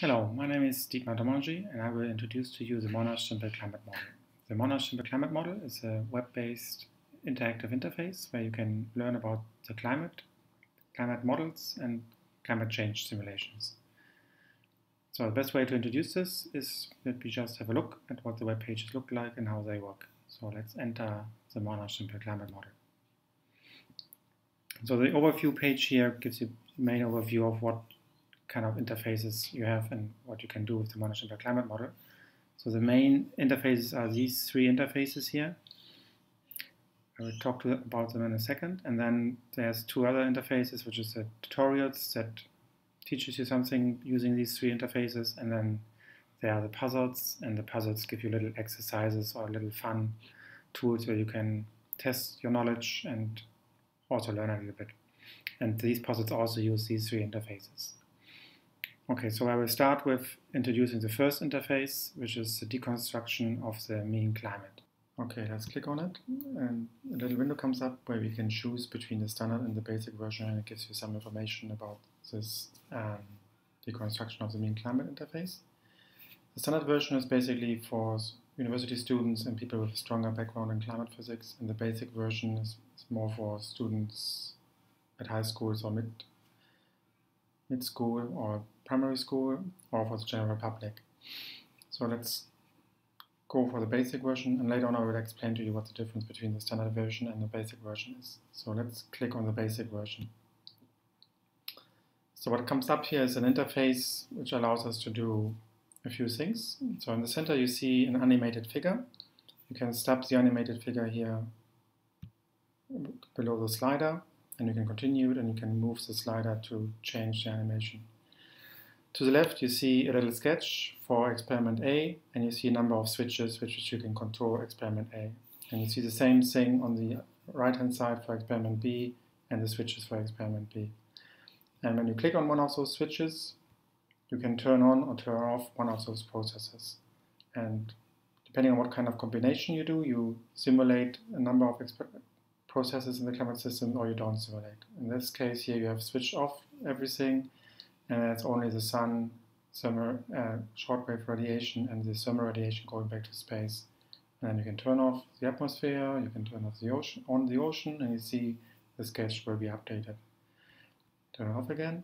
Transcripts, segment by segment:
Hello, my name is Dietmar Dommenget and I will introduce to you the Monash Simple Climate Model. The Monash Simple Climate Model is a web-based interactive interface where you can learn about the climate, climate models and climate change simulations. So the best way to introduce this is that we just have a look at what the web pages look like and how they work. So let's enter the Monash Simple Climate Model. So the overview page here gives you main overview of what kind of interfaces you have and what you can do with the Monash Simple Climate Model. So the main interfaces are these three interfaces here. I will talk to, about them in a second. And then there's two other interfaces, which is the tutorials that teaches you something using these three interfaces. And then there are the puzzles, and the puzzles give you little exercises or little fun tools where you can test your knowledge and also learn a little bit. And these puzzles also use these three interfaces. Okay, so I will start with introducing the first interface, which is the deconstruction of the mean climate. Okay, let's click on it, and a little window comes up where we can choose between the standard and the basic version, and it gives you some information about this um, deconstruction of the mean climate interface. The standard version is basically for university students and people with a stronger background in climate physics, and the basic version is, is more for students at high schools or mid mid school or primary school or for the general public. So let's go for the basic version and later on I will explain to you what the difference between the standard version and the basic version is. So let's click on the basic version. So what comes up here is an interface which allows us to do a few things. So in the center you see an animated figure. You can stop the animated figure here below the slider and you can continue it and you can move the slider to change the animation. To the left you see a little sketch for experiment A and you see a number of switches which you can control experiment A. And you see the same thing on the right hand side for experiment B and the switches for experiment B. And when you click on one of those switches, you can turn on or turn off one of those processes. And depending on what kind of combination you do, you simulate a number of processes in the climate system or you don't simulate. In this case here you have switched off everything and it's only the sun, summer, uh, shortwave radiation and the thermal radiation going back to space. And then you can turn off the atmosphere, you can turn off the ocean, on the ocean and you see the sketch will be updated. Turn off again.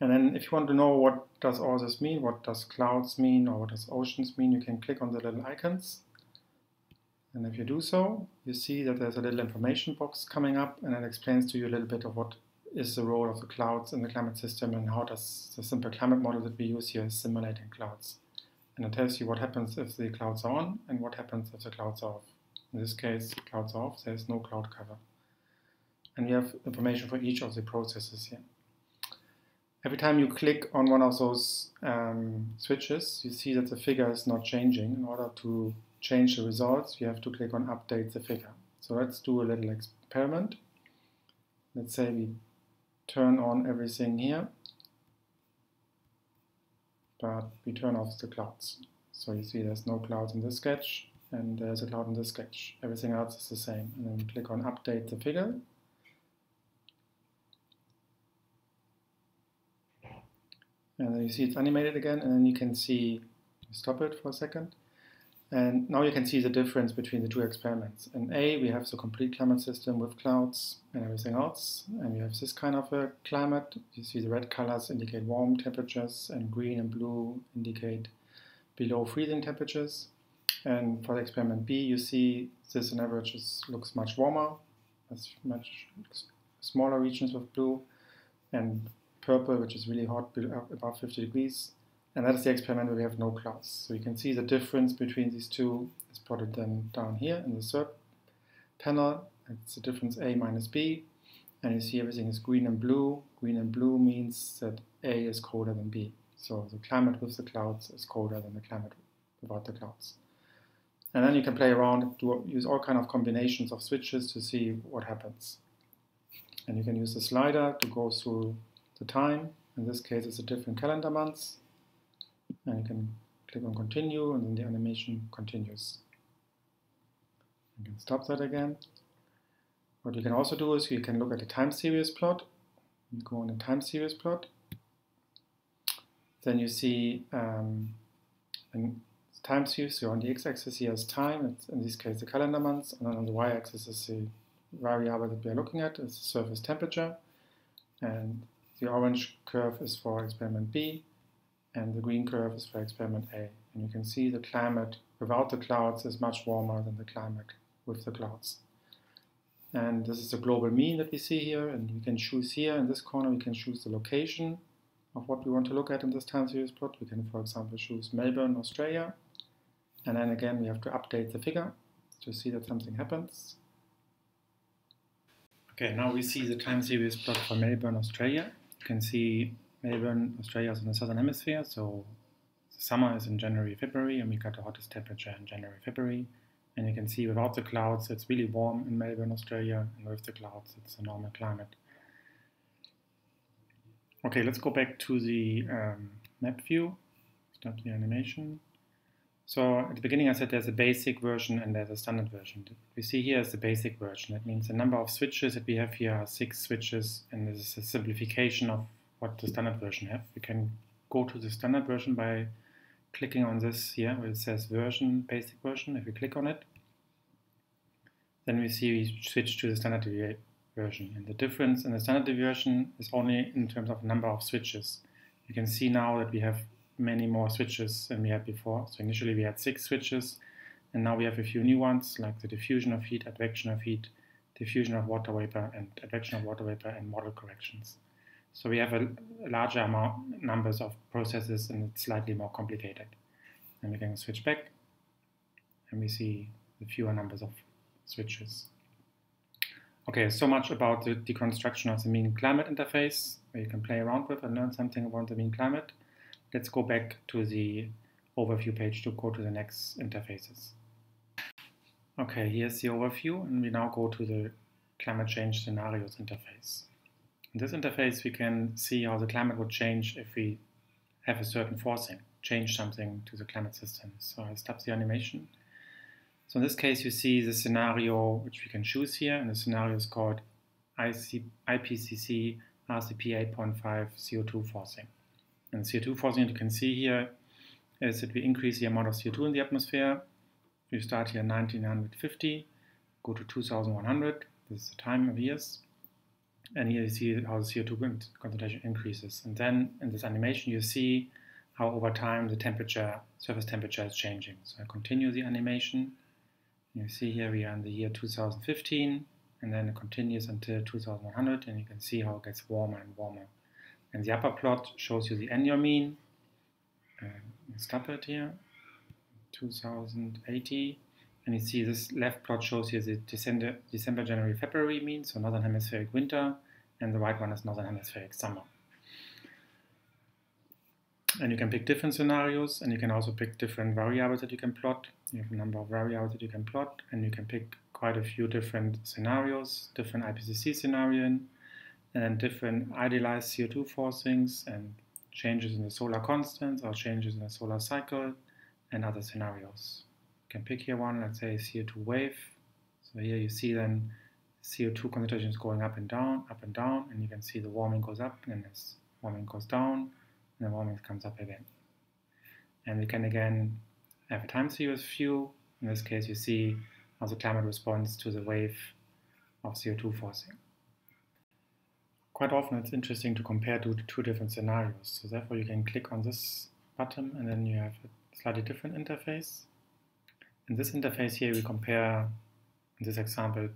And then if you want to know what does all this mean, what does clouds mean or what does oceans mean, you can click on the little icons and if you do so, you see that there's a little information box coming up and it explains to you a little bit of what is the role of the clouds in the climate system and how does the simple climate model that we use here is simulating clouds. And it tells you what happens if the clouds are on and what happens if the clouds are off. In this case, clouds are off, there's no cloud cover. And we have information for each of the processes here. Every time you click on one of those um, switches, you see that the figure is not changing. In order to change the results, you have to click on update the figure. So let's do a little experiment. Let's say we turn on everything here, but we turn off the clouds. So you see there's no clouds in this sketch and there's a cloud in this sketch. Everything else is the same. And then click on update the figure. And then you see it's animated again and then you can see, stop it for a second. And now you can see the difference between the two experiments. In A, we have the complete climate system with clouds and everything else. And we have this kind of a climate. You see the red colors indicate warm temperatures and green and blue indicate below freezing temperatures. And for the experiment B, you see this on average is, looks much warmer, has much smaller regions with blue, and purple, which is really hot, above 50 degrees, and that is the experiment where we have no clouds. So you can see the difference between these two is plotted then down here in the third panel. It's the difference A minus B. And you see everything is green and blue. Green and blue means that A is colder than B. So the climate with the clouds is colder than the climate without the clouds. And then you can play around, do, use all kind of combinations of switches to see what happens. And you can use the slider to go through the time. In this case, it's a different calendar months and you can click on continue and then the animation continues. You can stop that again. What you can also do is you can look at the time series plot. You go on the time series plot Then you see um, time series. So on the x-axis here is time, it's in this case the calendar months, and on the y-axis is the variable that we are looking at, is the surface temperature. And the orange curve is for experiment B, and the green curve is for experiment A. And you can see the climate without the clouds is much warmer than the climate with the clouds. And this is the global mean that we see here, and we can choose here in this corner, we can choose the location of what we want to look at in this time series plot. We can, for example, choose Melbourne, Australia, and then again we have to update the figure to see that something happens. Okay, now we see the time series plot for Melbourne, Australia. You can see Melbourne, Australia is in the southern hemisphere, so the summer is in January, February, and we got the hottest temperature in January, February. And you can see without the clouds, it's really warm in Melbourne, Australia, and with the clouds, it's a normal climate. Okay, let's go back to the um, map view, start the animation. So at the beginning I said there's a basic version and there's a standard version. What we see here is the basic version. That means the number of switches that we have here are six switches and this is a simplification of what the standard version have. We can go to the standard version by clicking on this here where it says version, basic version. If we click on it, then we see we switch to the standard version. And the difference in the standard version is only in terms of number of switches. You can see now that we have many more switches than we had before. So initially we had six switches, and now we have a few new ones like the diffusion of heat, advection of heat, diffusion of water vapor, and advection of water vapor, and model corrections. So we have a, larger amount numbers of processes, and it's slightly more complicated. And we can switch back, and we see the fewer numbers of switches. Okay, so much about the deconstruction of the mean climate interface, where you can play around with and learn something about the mean climate. Let's go back to the overview page to go to the next interfaces. Okay, here's the overview, and we now go to the climate change scenarios interface. In this interface, we can see how the climate would change if we have a certain forcing, change something to the climate system. So I stop the animation. So in this case, you see the scenario which we can choose here, and the scenario is called IC, IPCC RCP 8.5 CO2 forcing. And CO2 forcing, you can see here, is that we increase the amount of CO2 in the atmosphere. We start here 1950, go to 2100, this is the time of years. And here you see how the CO2 concentration increases. And then in this animation, you see how over time the temperature, surface temperature is changing. So I continue the animation. You see here we are in the year 2015, and then it continues until 2100, and you can see how it gets warmer and warmer. And the upper plot shows you the annual mean. Uh, stop it here, 2080. And you see this left plot shows here the December, December, January, February mean, so Northern Hemispheric winter, and the right one is Northern Hemispheric summer. And you can pick different scenarios, and you can also pick different variables that you can plot. You have a number of variables that you can plot, and you can pick quite a few different scenarios, different IPCC scenarios, and different idealized CO2 forcings and changes in the solar constants or changes in the solar cycle and other scenarios. Can pick here one, let's say CO2 wave. So here you see then CO2 concentration is going up and down, up and down, and you can see the warming goes up and as warming goes down, and the warming comes up again. And we can again have a time series view. In this case, you see how the climate responds to the wave of CO2 forcing quite often it's interesting to compare two, two different scenarios. So therefore you can click on this button and then you have a slightly different interface. In this interface here we compare, in this example,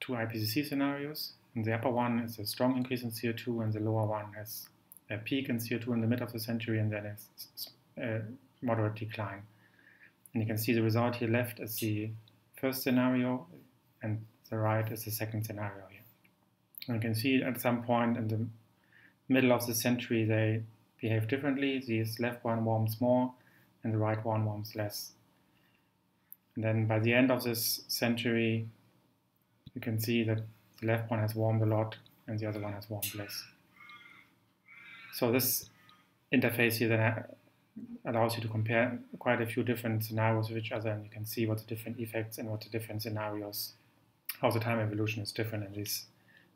two IPCC scenarios. And the upper one is a strong increase in CO2 and the lower one has a peak in CO2 in the mid of the century and then a moderate decline. And you can see the result here left is the first scenario and the right is the second scenario here. And you can see at some point in the middle of the century they behave differently. This left one warms more and the right one warms less. And then by the end of this century, you can see that the left one has warmed a lot and the other one has warmed less. So this interface here then uh, allows you to compare quite a few different scenarios with each other and you can see what the different effects and what the different scenarios, how the time evolution is different in these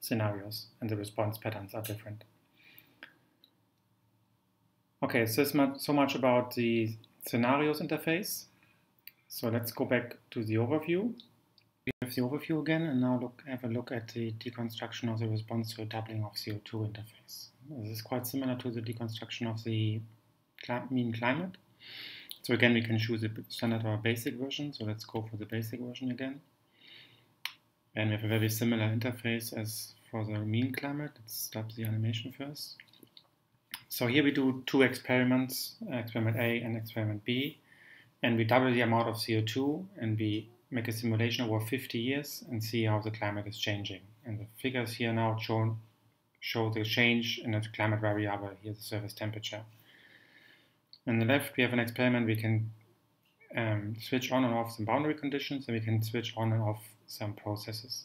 scenarios and the response patterns are different. Okay, so so much about the scenarios interface. So let's go back to the overview. We have the overview again, and now look have a look at the deconstruction of the response to a doubling of CO2 interface. This is quite similar to the deconstruction of the mean climate. So again, we can choose a standard or basic version. So let's go for the basic version again. And we have a very similar interface as for the mean climate. Let's stop the animation first. So here we do two experiments, experiment A and experiment B, and we double the amount of CO2 and we make a simulation over 50 years and see how the climate is changing. And the figures here now show, show the change in the climate variable, here the surface temperature. On the left we have an experiment, we can um, switch on and off some boundary conditions and we can switch on and off some processes.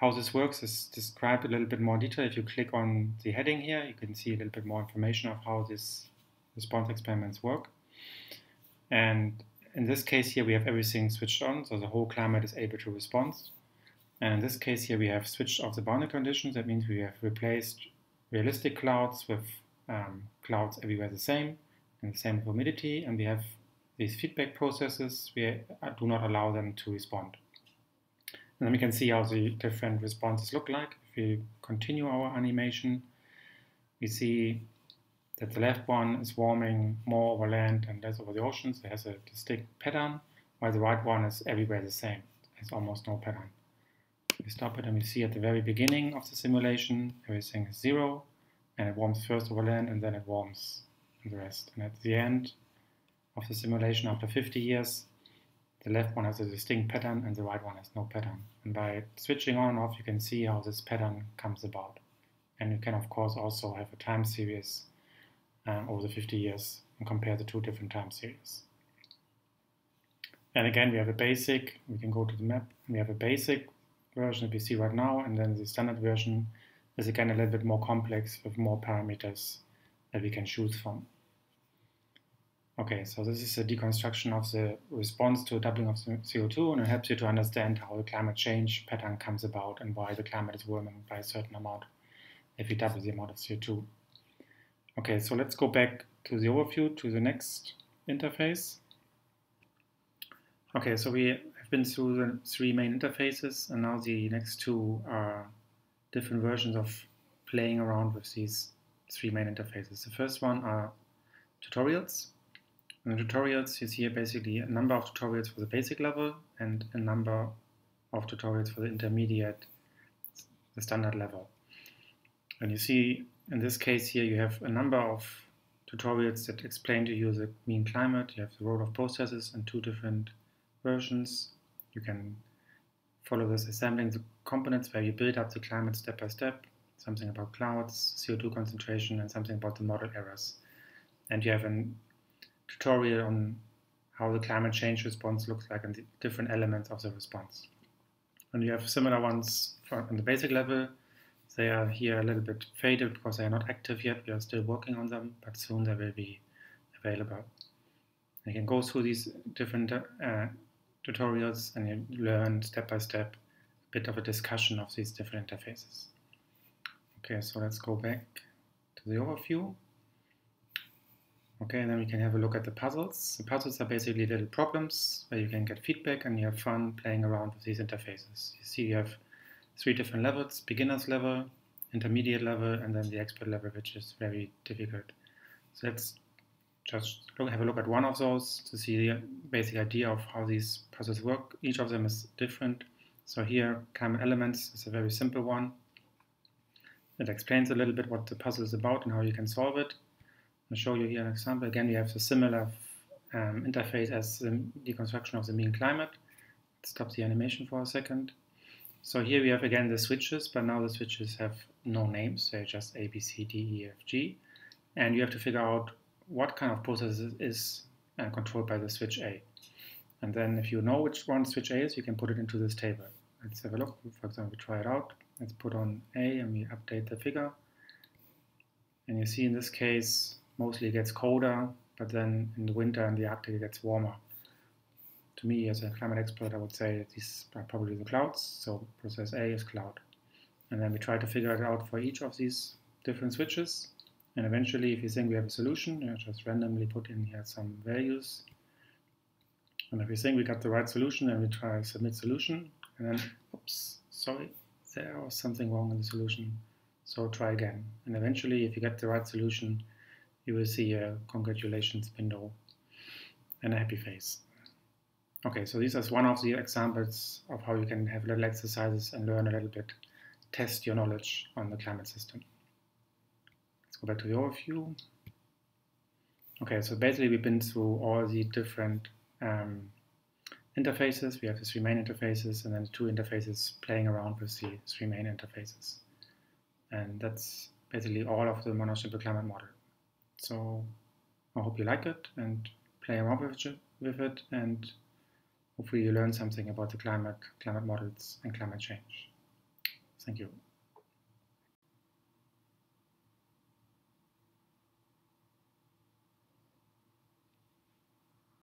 How this works is described a little bit more detail. If you click on the heading here, you can see a little bit more information of how this response experiments work. And in this case here, we have everything switched on, so the whole climate is able to respond. And in this case here, we have switched off the boundary conditions. That means we have replaced realistic clouds with um, clouds everywhere the same, and the same humidity. And we have these feedback processes, we do not allow them to respond. And then we can see how the different responses look like. If we continue our animation, we see that the left one is warming more over land and less over the oceans. It has a distinct pattern, while the right one is everywhere the same. There's almost no pattern. We stop it and we see at the very beginning of the simulation, everything is zero, and it warms first over land and then it warms the rest. And at the end of the simulation, after 50 years, the left one has a distinct pattern and the right one has no pattern. And by switching on and off, you can see how this pattern comes about. And you can, of course, also have a time series um, over the 50 years and compare the two different time series. And again, we have a basic, we can go to the map, we have a basic version that we see right now, and then the standard version is again a little bit more complex with more parameters that we can choose from. Okay, so this is a deconstruction of the response to doubling of CO2 and it helps you to understand how the climate change pattern comes about and why the climate is warming by a certain amount if we double the amount of CO2. Okay, so let's go back to the overview, to the next interface. Okay, so we have been through the three main interfaces and now the next two are different versions of playing around with these three main interfaces. The first one are tutorials in the tutorials, you see basically a number of tutorials for the basic level and a number of tutorials for the intermediate, the standard level. And you see in this case here, you have a number of tutorials that explain to you the mean climate. You have the role of processes in two different versions. You can follow this assembling the components where you build up the climate step by step, something about clouds, CO2 concentration, and something about the model errors. And you have a tutorial on how the climate change response looks like and the different elements of the response. And you have similar ones on the basic level. They are here a little bit faded because they are not active yet. We are still working on them, but soon they will be available. You can go through these different uh, tutorials and you learn step by step a bit of a discussion of these different interfaces. Okay, so let's go back to the overview. Okay, and then we can have a look at the puzzles. The puzzles are basically little problems where you can get feedback and you have fun playing around with these interfaces. You see you have three different levels, beginner's level, intermediate level, and then the expert level, which is very difficult. So let's just look, have a look at one of those to see the basic idea of how these puzzles work. Each of them is different. So here, climate elements is a very simple one. It explains a little bit what the puzzle is about and how you can solve it. I'll show you here an example. Again, we have a similar um, interface as the deconstruction of the mean climate. Let's stop the animation for a second. So here we have again the switches, but now the switches have no names. They're just A, B, C, D, E, F, G. And you have to figure out what kind of process is uh, controlled by the switch A. And then if you know which one switch A is, you can put it into this table. Let's have a look. For example, try it out. Let's put on A and we update the figure. And you see in this case, mostly it gets colder, but then in the winter and the Arctic it gets warmer. To me, as a climate expert, I would say these are probably the clouds. So process A is cloud. And then we try to figure it out for each of these different switches. And eventually, if you think we have a solution, you just randomly put in here some values. And if we think we got the right solution, then we try submit solution. And then, oops, sorry, there was something wrong in the solution. So try again. And eventually, if you get the right solution, you will see a congratulations window and a happy face. Okay, so this is one of the examples of how you can have little exercises and learn a little bit, test your knowledge on the climate system. Let's go back to the overview. Okay, so basically we've been through all the different um, interfaces. We have the three main interfaces and then the two interfaces playing around with the three main interfaces. And that's basically all of the Monash Simple climate model. So I hope you like it and play around with it, with it and hopefully you learn something about the climate, climate models and climate change. Thank you.